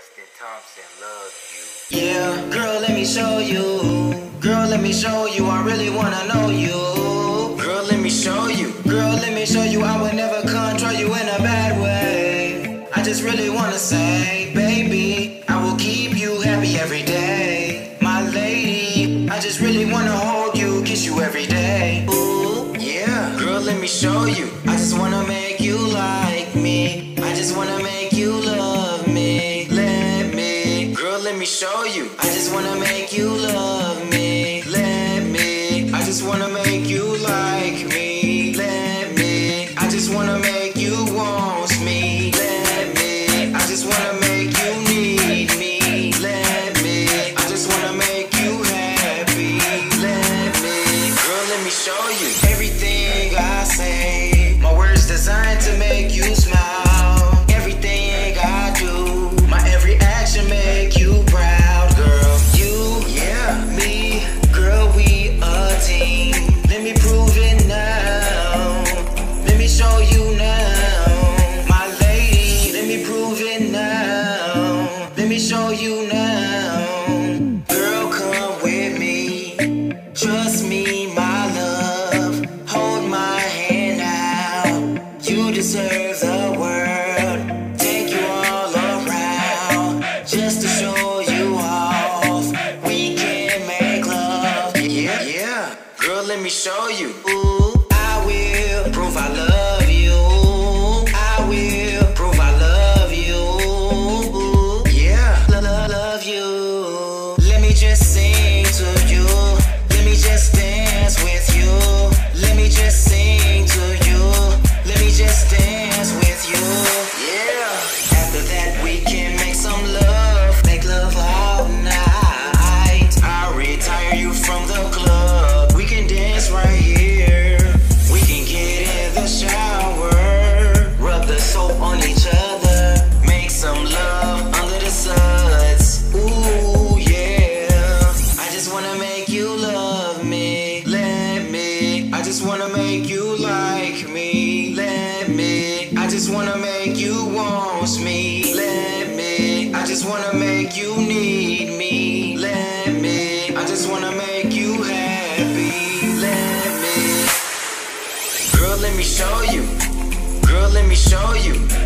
Thompson loves you. Yeah, girl, let me show you. Girl, let me show you. I really wanna know you. Girl, let me show you. Girl, let me show you. I would never control you in a bad way. I just really wanna say, baby, I will keep you happy every day. My lady, I just really wanna hold you, kiss you every day. Ooh, yeah. Girl, let me show you. I just wanna make you like me. I just wanna make you show you. I just wanna make you love me. Let me, I just wanna make you like Girl, let me show you. Ooh, I will prove I love you. I will prove I love you. Yeah, lo- lo- love you. Let me just sing to you. Let me just dance just wanna make you want me. Let me. I just wanna make you need me. Let me. I just wanna make you happy. Let me. Girl, let me show you. Girl, let me show you.